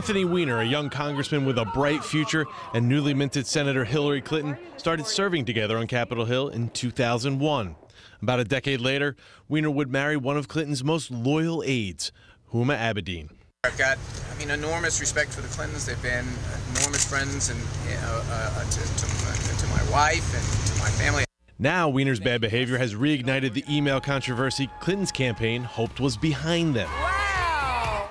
Anthony Weiner, a young congressman with a bright future, and newly minted Senator Hillary Clinton started serving together on Capitol Hill in 2001. About a decade later, Weiner would marry one of Clinton's most loyal aides, Huma Abedin. I've got, I mean, enormous respect for the Clintons. They've been enormous friends and uh, uh, to, to, to my wife and to my family. Now, Weiner's bad behavior has reignited the email controversy Clinton's campaign hoped was behind them.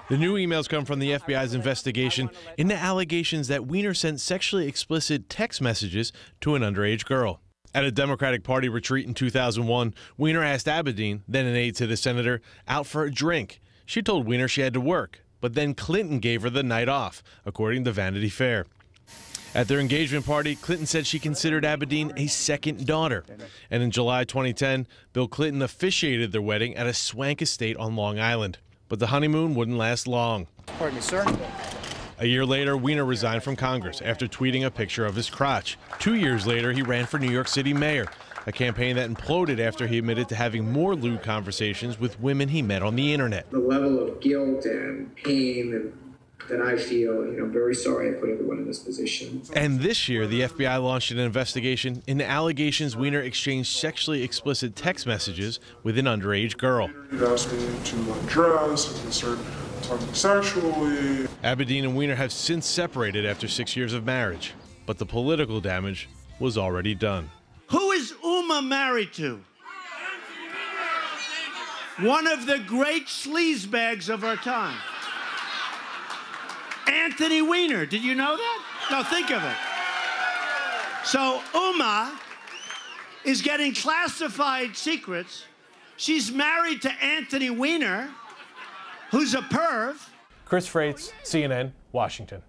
The new emails come from the FBI's investigation into allegations that Weiner sent sexually explicit text messages to an underage girl. At a Democratic Party retreat in 2001, Weiner asked Abedin, then an aide to the senator, out for a drink. She told Weiner she had to work, but then Clinton gave her the night off, according to Vanity Fair. At their engagement party, Clinton said she considered Abedin a second daughter. And in July 2010, Bill Clinton officiated their wedding at a swank estate on Long Island. But the honeymoon wouldn't last long. Pardon me, sir. A year later, Weiner resigned from Congress after tweeting a picture of his crotch. Two years later, he ran for New York City mayor, a campaign that imploded after he admitted to having more lewd conversations with women he met on the internet. The level of guilt and pain and that I feel, you know, very sorry I put everyone in this position. And this year, the FBI launched an investigation into allegations Weiner exchanged sexually explicit text messages with an underage girl. He asked me to undress and to start talking sexually. Abedin and Weiner have since separated after six years of marriage, but the political damage was already done. Who is Huma married to? One of the great sleazebags of our time. Anthony Weiner. Did you know that? No, think of it. So Huma is getting classified secrets. She's married to Anthony Weiner, who's a perv. Chris Frates, CNN, Washington.